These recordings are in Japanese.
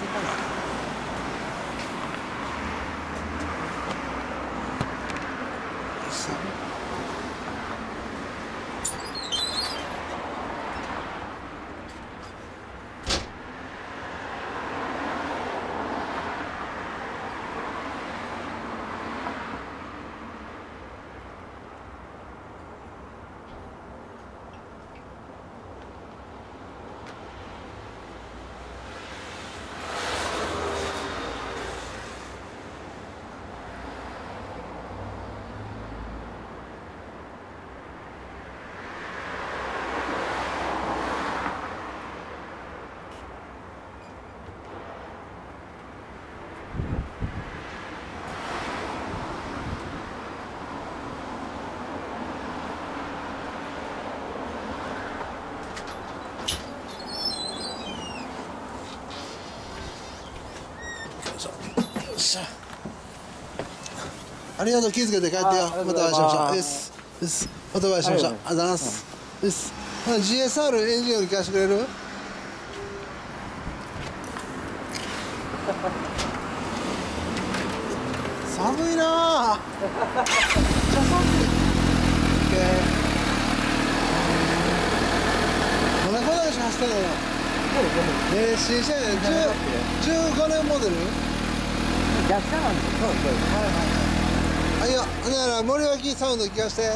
出てしょよっしゃ。ありがとう。気づけて帰ってよ。またお会いしましょう。です。です。またお会いしましょう。ありがとうございますです GSR エンジン音聞かせてくれる寒いなあめっちゃ寒い OK まだこんなに走ってんのよえー、新車やね10 15年モデル？逆車なんですそうそう。はいはい。はいあいやほんなら森脇サウンド聞かして。ああ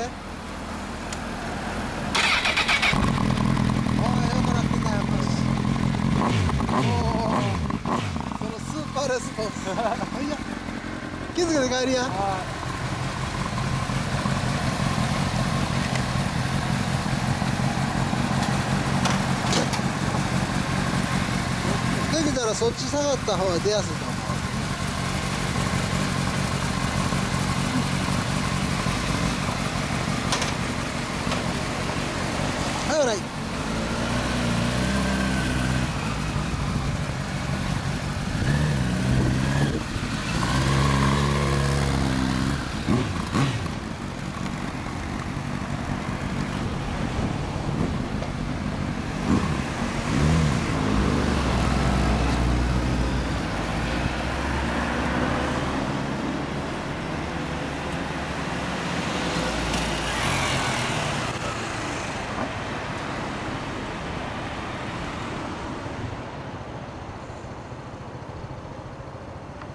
よくなってんだやっぱしおおそのスーパーレスポンス。あいや。気づけて帰りや。できたらそっち下がった方が出やすいと思う。はい、おらい。